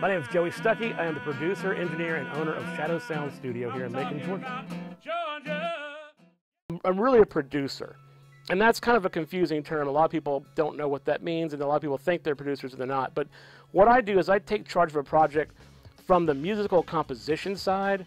My name is Joey Stuckey. I am the producer, engineer, and owner of Shadow Sound Studio here in Macon, Georgia. I'm really a producer. And that's kind of a confusing term. A lot of people don't know what that means, and a lot of people think they're producers and they're not. But what I do is I take charge of a project from the musical composition side,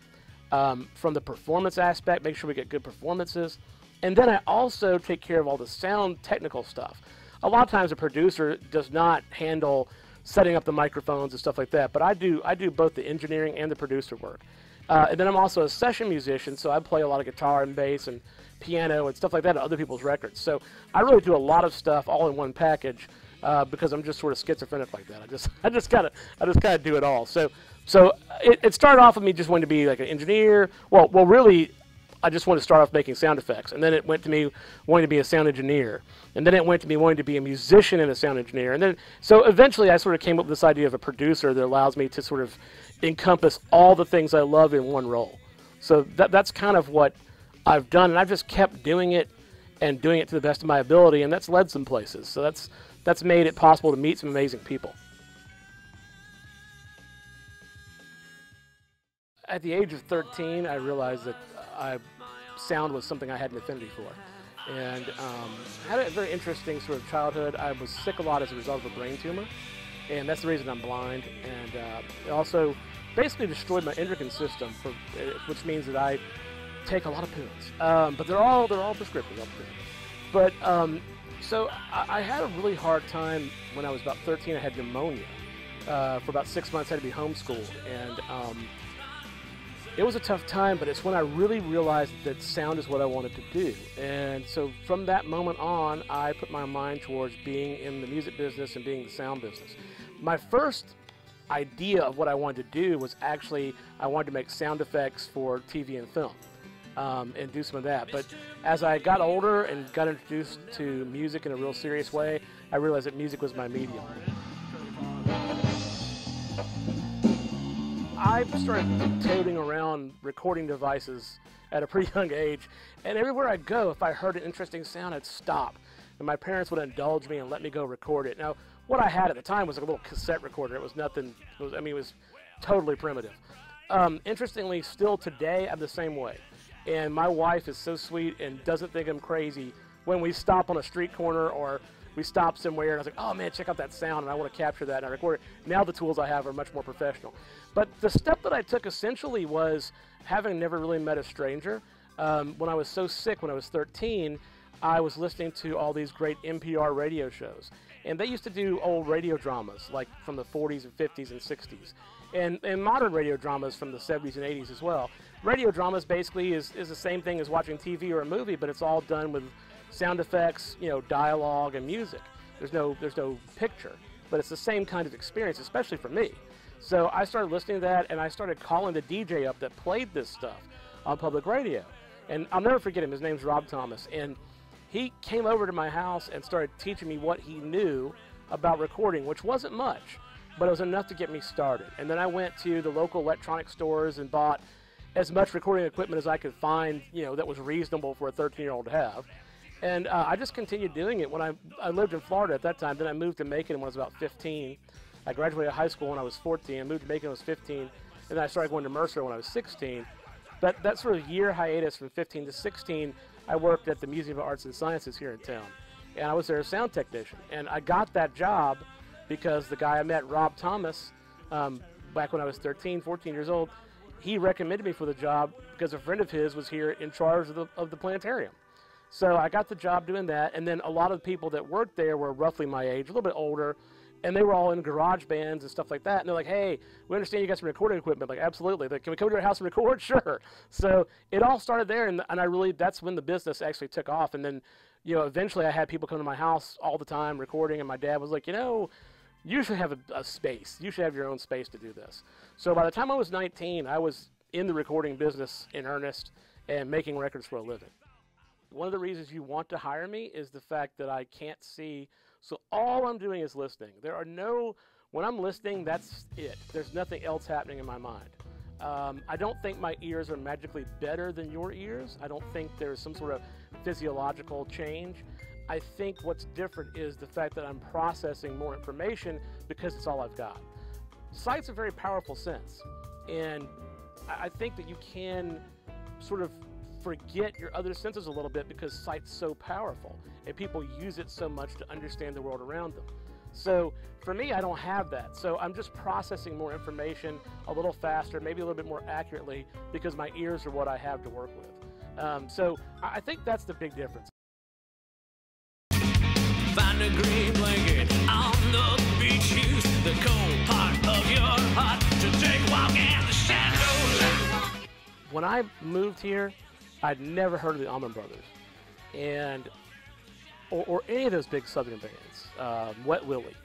um, from the performance aspect, make sure we get good performances, and then I also take care of all the sound technical stuff. A lot of times a producer does not handle setting up the microphones and stuff like that, but I do I do both the engineering and the producer work. Uh, and then I'm also a session musician, so I play a lot of guitar and bass and piano and stuff like that on other people's records. So I really do a lot of stuff all in one package uh, because I'm just sort of schizophrenic like that. I just I just gotta I just gotta do it all. So so it, it started off with me just wanting to be like an engineer. Well well really I just wanted to start off making sound effects. And then it went to me wanting to be a sound engineer. And then it went to me wanting to be a musician and a sound engineer. And then, so eventually I sort of came up with this idea of a producer that allows me to sort of encompass all the things I love in one role. So that, that's kind of what I've done. And I've just kept doing it and doing it to the best of my ability. And that's led some places. So that's, that's made it possible to meet some amazing people. At the age of 13, I realized that I, sound was something I had an affinity for. And um, had a very interesting sort of childhood. I was sick a lot as a result of a brain tumor, and that's the reason I'm blind. And uh, it also basically destroyed my endocrine system, for, uh, which means that I take a lot of pills. Um, but they're all they're all prescriptive. All But um, so I, I, had a really hard time when I was about 13. I had pneumonia. Uh, for about six months, I had to be homeschooled, and um, it was a tough time, but it's when I really realized that sound is what I wanted to do. And so from that moment on, I put my mind towards being in the music business and being the sound business. My first idea of what I wanted to do was actually I wanted to make sound effects for TV and film. Um, and do some of that. But as I got older and got introduced to music in a real serious way, I realized that music was my medium. I started toting around recording devices at a pretty young age, and everywhere I'd go, if I heard an interesting sound, I'd stop. And my parents would indulge me and let me go record it. Now, what I had at the time was a little cassette recorder. It was nothing, it was, I mean, it was totally primitive. Um, interestingly, still today, I'm the same way. And my wife is so sweet and doesn't think I'm crazy when we stop on a street corner or we stopped somewhere and I was like, oh man, check out that sound, and I want to capture that and I record it. Now the tools I have are much more professional. But the step that I took essentially was having never really met a stranger. Um, when I was so sick when I was 13, I was listening to all these great NPR radio shows. And they used to do old radio dramas, like from the 40s and 50s and 60s. And, and modern radio dramas from the 70s and 80s as well. Radio dramas basically is, is the same thing as watching TV or a movie, but it's all done with sound effects, you know, dialogue and music. There's no there's no picture, but it's the same kind of experience, especially for me. So I started listening to that, and I started calling the DJ up that played this stuff on public radio. And I'll never forget him. His name's Rob Thomas, and he came over to my house and started teaching me what he knew about recording, which wasn't much, but it was enough to get me started. And then I went to the local electronic stores and bought as much recording equipment as I could find, you know, that was reasonable for a 13-year-old to have. And uh, I just continued doing it when I, I lived in Florida at that time. Then I moved to Macon when I was about 15. I graduated high school when I was 14. I moved to Macon when I was 15. And then I started going to Mercer when I was 16. But that sort of year hiatus from 15 to 16, I worked at the Museum of Arts and Sciences here in town. And I was there as sound technician. And I got that job because the guy I met, Rob Thomas, um, back when I was 13, 14 years old, he recommended me for the job because a friend of his was here in charge of the, of the planetarium. So I got the job doing that, and then a lot of people that worked there were roughly my age, a little bit older, and they were all in garage bands and stuff like that. And they're like, "Hey, we understand you got some recording equipment." Like, absolutely. Like, can we come to your house and record? Sure. So it all started there, and, and I really that's when the business actually took off. And then, you know, eventually I had people come to my house all the time recording, and my dad was like, "You know, you should have a, a space. You should have your own space to do this." So by the time I was 19, I was in the recording business in earnest and making records for a living. One of the reasons you want to hire me is the fact that I can't see. So all I'm doing is listening. There are no, when I'm listening, that's it. There's nothing else happening in my mind. Um, I don't think my ears are magically better than your ears. I don't think there's some sort of physiological change. I think what's different is the fact that I'm processing more information because it's all I've got. sight's a very powerful sense. And I think that you can sort of forget your other senses a little bit because sight's so powerful and people use it so much to understand the world around them. So for me, I don't have that. So I'm just processing more information a little faster, maybe a little bit more accurately because my ears are what I have to work with. Um, so I think that's the big difference. Find a green blanket on the beach, use the cold part of your heart to take walk in the shadows. When I moved here, I'd never heard of the Allman Brothers, and or, or any of those big Southern bands, uh, Wet Willie,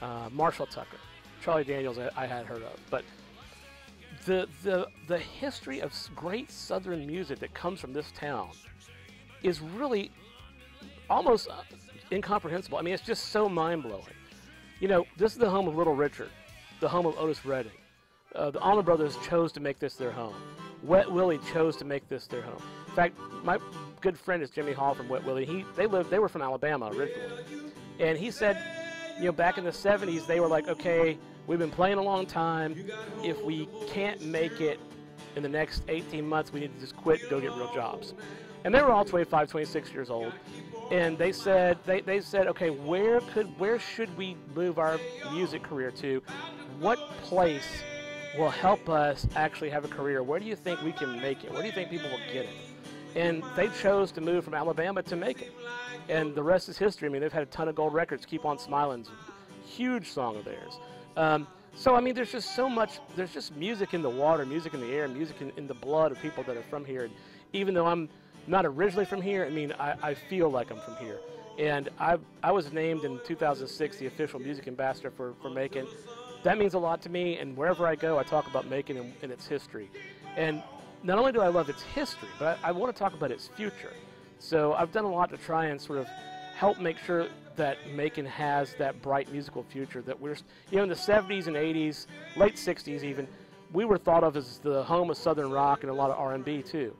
uh, Marshall Tucker, Charlie Daniels. I, I had heard of, but the the the history of great Southern music that comes from this town is really almost uh, incomprehensible. I mean, it's just so mind blowing. You know, this is the home of Little Richard, the home of Otis Redding. Uh, the Allman Brothers chose to make this their home. Wet Willie chose to make this their home. In fact, my good friend is Jimmy Hall from Wet Willie. He they lived they were from Alabama originally, and he said, you know, back in the '70s they were like, okay, we've been playing a long time. If we can't make it in the next 18 months, we need to just quit and go get real jobs. And they were all 25, 26 years old and they said they, they said okay where could where should we move our music career to what place will help us actually have a career. Where do you think we can make it? Where do you think people will get it? And they chose to move from alabama to make it. And the rest is history. I mean they've had a ton of gold records. Keep on smiling huge song of theirs. Um, so i mean there's just so much there's just music in the water music in the air music in, in the blood of people that are from here. And even though i'm not originally from here. I mean, I, I feel like I'm from here. And I, I was named in 2006 the official music ambassador for, for Macon. That means a lot to me, and wherever I go, I talk about Macon and, and its history. And not only do I love its history, but I, I want to talk about its future. So I've done a lot to try and sort of help make sure that Macon has that bright musical future that we're, you know, in the 70s and 80s, late 60s even, we were thought of as the home of Southern rock and a lot of R&B too.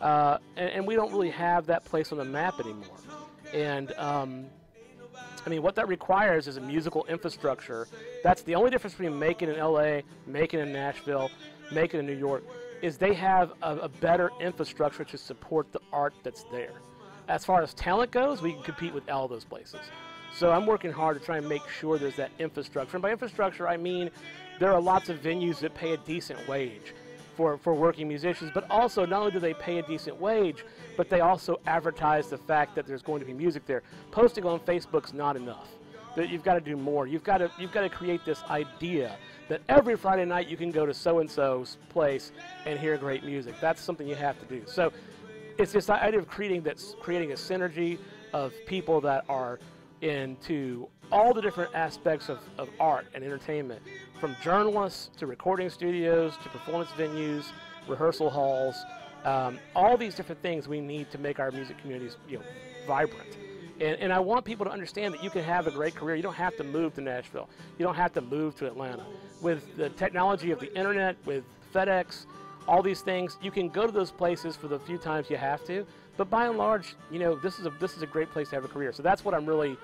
Uh, and, and, we don't really have that place on the map anymore. And um, I mean, what that requires is a musical infrastructure. That's the only difference between making in LA, making in Nashville, making in New York, is they have a, a better infrastructure to support the art that's there. As far as talent goes, we can compete with all those places. So I'm working hard to try and make sure there's that infrastructure. And by infrastructure, I mean there are lots of venues that pay a decent wage for, for working musicians, but also not only do they pay a decent wage, but they also advertise the fact that there's going to be music there. Posting on Facebook's not enough. That you've got to do more. You've got to you've got to create this idea that every Friday night you can go to so and so's place and hear great music. That's something you have to do. So it's this idea of creating that's creating a synergy of people that are into all the different aspects of, of art and entertainment from journalists to recording studios to performance venues, rehearsal halls, um, all these different things we need to make our music communities you know, vibrant. And, and I want people to understand that you can have a great career. You don't have to move to Nashville. You don't have to move to Atlanta. With the technology of the internet, with FedEx, all these things, you can go to those places for the few times you have to. But by and large, you know, this is a this is a great place to have a career. So that's what I'm really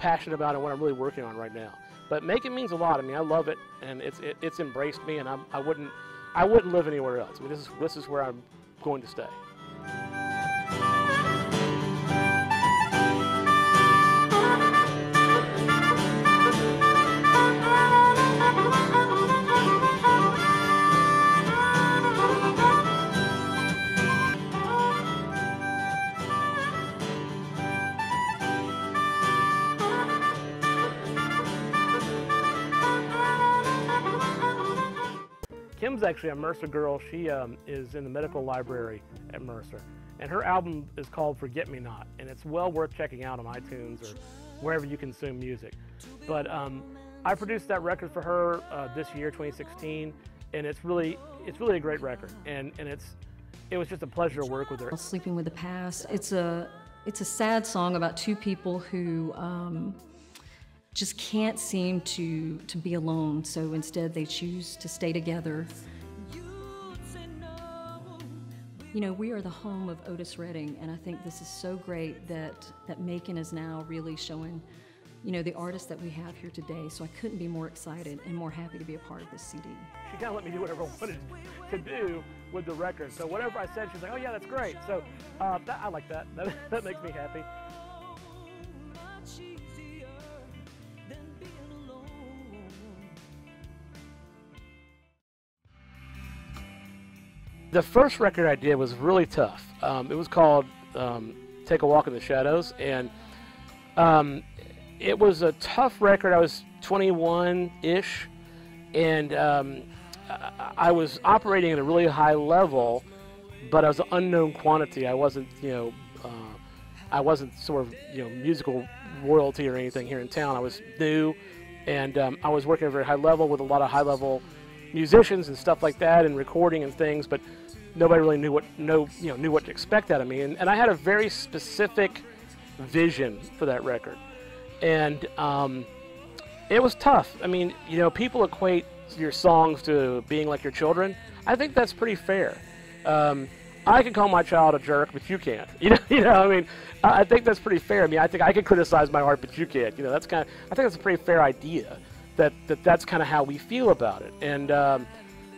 passionate about and what I'm really working on right now. But Macon means a lot. I mean, I love it, and it's it, it's embraced me, and I'm, I wouldn't I wouldn't live anywhere else. I mean, this is this is where I'm going to stay. Actually a Mercer girl. She um, is in the medical library at Mercer. And her album is called Forget Me Not. And it's well worth checking out on iTunes or wherever you consume music. But um, I produced that record for her uh, this year, 2016. And it's really, it's really a great record. And, and it's, it was just a pleasure to work with her. Sleeping with the Past. It's a, it's a sad song about two people who um, just can't seem to, to be alone, so instead they choose to stay together. You know, we are the home of Otis Redding, and I think this is so great that, that Macon is now really showing you know, the artists that we have here today. So I couldn't be more excited and more happy to be a part of this CD. She kind of let me do whatever I wanted to do with the record. So whatever I said, she's like, "Oh yeah, that's great." So uh, that, I like that. that. That makes me happy. The first record I did was really tough. Um, it was called um, "Take a Walk in the Shadows," and um, it was a tough record. I was 21-ish, and um, I was operating at a really high level, but I was an unknown quantity. I wasn't, you know, uh, I wasn't sort of, you know, musical royalty or anything here in town. I was new, and um, I was working at a very high level with a lot of high-level musicians and stuff like that, and recording and things. But nobody really knew what, no, you know, knew what to expect out of me. And, and I had a very specific vision for that record, and um, it was tough. I mean, you know, people equate your songs to being like your children. I think that's pretty fair. Um, I can call my child a jerk, but you can't. You know, you know. I mean, I think that's pretty fair. I mean, I think I can criticize my art, but you can't. You know, that's kind of. I think that's a pretty fair idea. That that that's kind of how we feel about it. And um,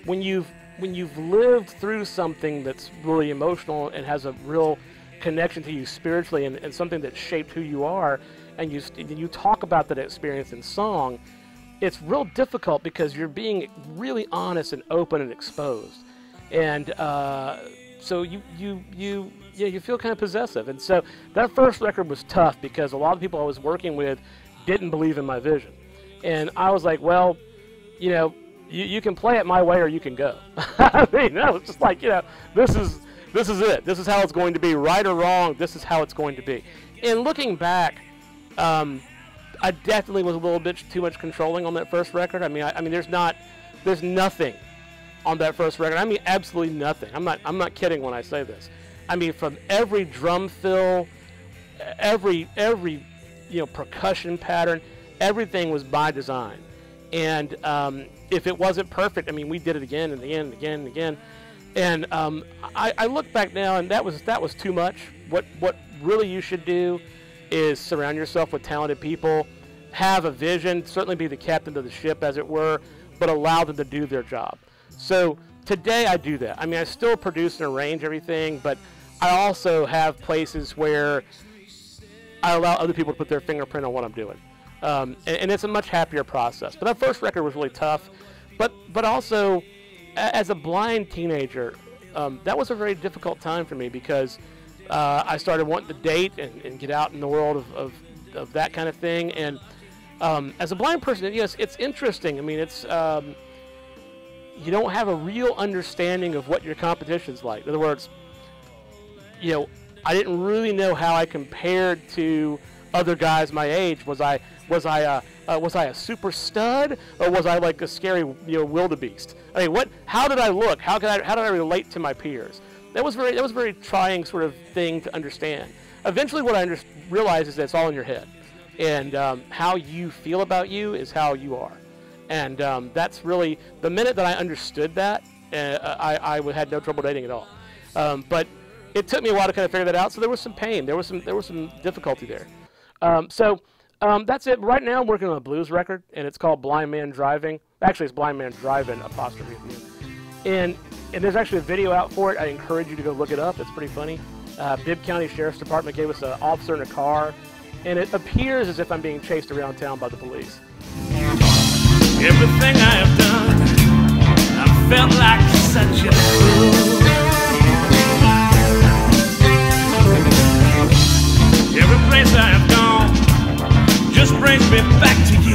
when you've when you've lived through something that's really emotional and has a real connection to you spiritually and, and something that shaped who you are, and you and you talk about that experience in song, it's real difficult because you're being really honest and open and exposed, and uh, so you you you yeah you feel kind of possessive. And so that first record was tough because a lot of people I was working with didn't believe in my vision, and I was like, well, you know, you, you can play it my way or you can go. I mean, no, was just like you know, this is this is it. This is how it's going to be. Right or wrong, this is how it's going to be. And looking back. Um, I definitely was a little bit too much controlling on that first record. I mean, I, I, mean, there's not, there's nothing on that first record. I mean, absolutely nothing. I'm not, I'm not kidding when I say this. I mean, from every drum fill, every, every, you know, percussion pattern, everything was by design. And um, if it wasn't perfect, I mean, we did it again and again and again and again. And um, I, I look back now, and that was that was too much. What what really you should do is surround yourself with talented people, have a vision, certainly be the captain of the ship, as it were, but allow them to do their job. So today I do that. I mean, I still produce and arrange everything, but I also have places where I allow other people to put their fingerprint on what I'm doing. Um, and, and, it's a much happier process. But that first record was really tough. But, but also, as a blind teenager, um, that was a very difficult time for me because uh, I started wanting to date and, and, get out in the world of, of, of that kind of thing. And um, as a blind person, yes, it's interesting. I mean, it's um, you don't have a real understanding of what your competition's like. In other words, you know, I didn't really know how I compared to other guys my age. Was I was I a, uh, was I a super stud or was I like a scary you know wildebeest? I mean, what? How did I look? How could I how did I relate to my peers? that was very that was a very trying sort of thing to understand. Eventually, what I under- realized is that it's all in your head, and um, how you feel about you is how you are, and um, that's really the minute that I understood that, uh, I, I had no trouble dating at all. Um, but it took me a while to kind of figure that out. So there was some pain, there was some there was some difficulty there. Um, so um, that's it. Right now, I'm working on a blues record, and it's called Blind Man Driving. Actually, it's Blind Man Driving apostrophe and and there's actually a video out for it. I encourage you to go look it up. It's pretty funny. Uh, Bibb County Sheriff's Department gave us an officer in a car, and it appears as if I'm being chased around town by the police. Everything I have done, I felt like such a fool. Every place I have brings me back to you.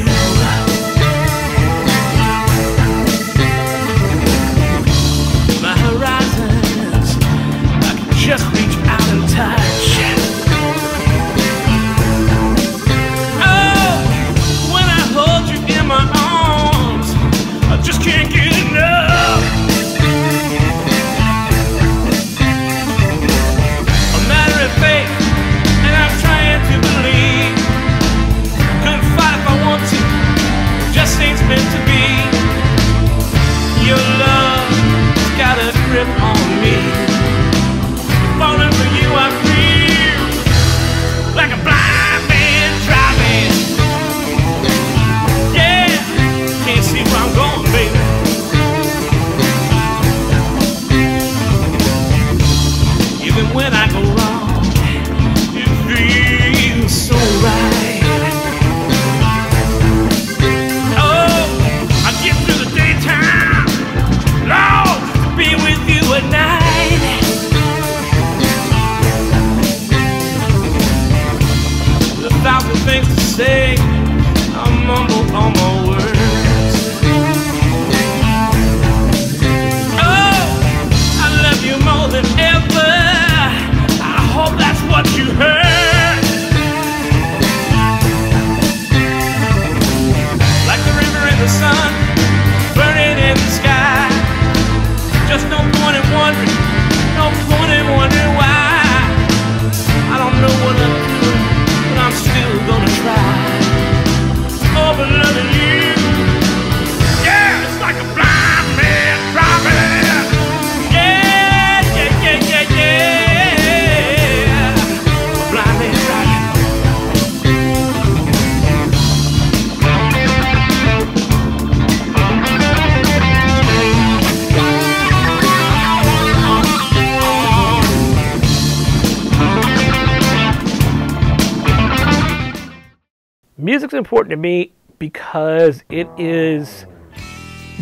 Music's important to me because it is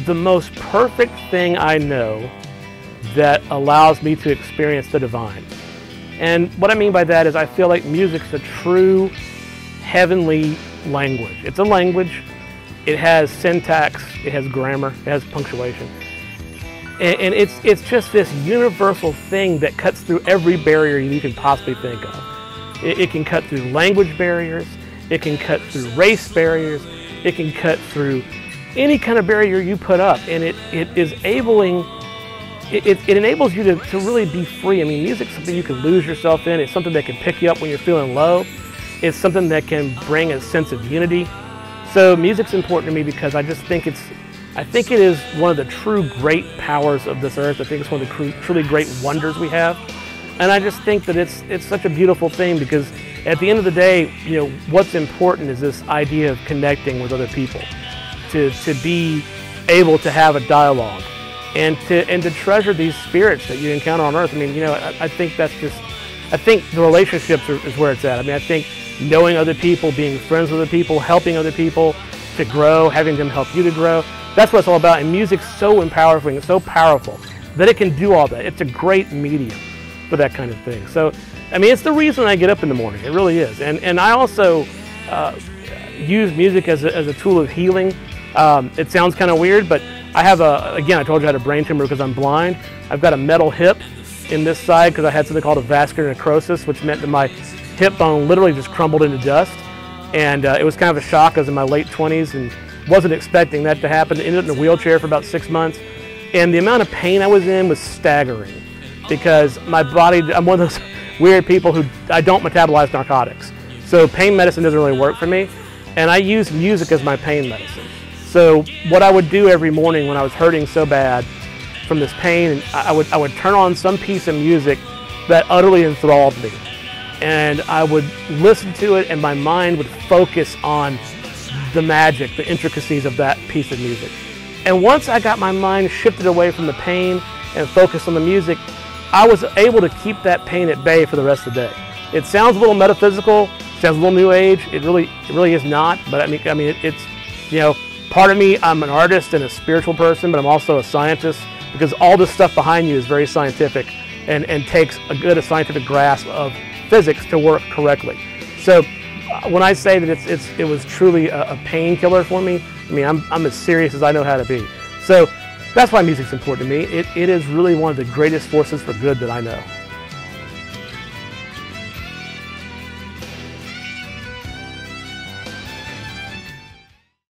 the most perfect thing I know that allows me to experience the divine. And what I mean by that is I feel like music's a true heavenly language. It's a language. It has syntax, it has grammar, it has punctuation. And, and it's it's just this universal thing that cuts through every barrier you can possibly think of. It, it can cut through language barriers, it can cut through race barriers, it can cut through any kind of barrier you put up, and it, it is enabling it, it, enables you to, to really be free. I mean, music's something you can lose yourself in. It's something that can pick you up when you're feeling low. It's something that can bring a sense of unity. So music's important to me because I just think it's, I think it is one of the true great powers of this earth. I think it's one of the truly great wonders we have. And I just think that it's, it's such a beautiful thing because at the end of the day, you know, what's important is this idea of connecting with other people, to, to be able to have a dialogue and to and to treasure these spirits that you encounter on earth. I mean, you know, I, I think that's just, I think the relationships are, is where it's at. I mean, I think knowing other people, being friends with other people, helping other people to grow, having them help you to grow, that's what it's all about. And music's so empowering, it's so powerful that it can do all that. It's a great medium for that kind of thing. So, I mean, it's the reason I get up in the morning. It really is. And and I also uh, use music as a, as a tool of healing. Um, it sounds kind of weird, but I have a, again, I told you I had a brain tumor because I'm blind. I've got a metal hip in this side because I had something called avascular necrosis, which meant that my hip bone literally just crumbled into dust. And uh, it was kind of a shock. I was in my late 20s and wasn't expecting that to happen. Ended up in a wheelchair for about six months. And the amount of pain I was in was staggering because my body, I'm one of those weird people who I don't metabolize narcotics. So pain medicine doesn't really work for me. And I use music as my pain medicine. So what I would do every morning when I was hurting so bad from this pain, I would, I would turn on some piece of music that utterly enthralled me. And I would listen to it and my mind would focus on the magic, the intricacies of that piece of music. And once I got my mind shifted away from the pain and focused on the music, I was able to keep that pain at bay for the rest of the day. It sounds a little metaphysical, sounds a little new age. It really, it really is not. But I mean, I mean, it, it's, you know, part of me, I'm an artist and a spiritual person, but I'm also a scientist because all this stuff behind you is very scientific and, and takes a good a scientific grasp of physics to work correctly. So uh, when I say that it's, it's, it was truly a, a painkiller for me, I mean, I'm, I'm as serious as I know how to be. So that's why music's important to me. It, it is really one of the greatest forces for good that I know.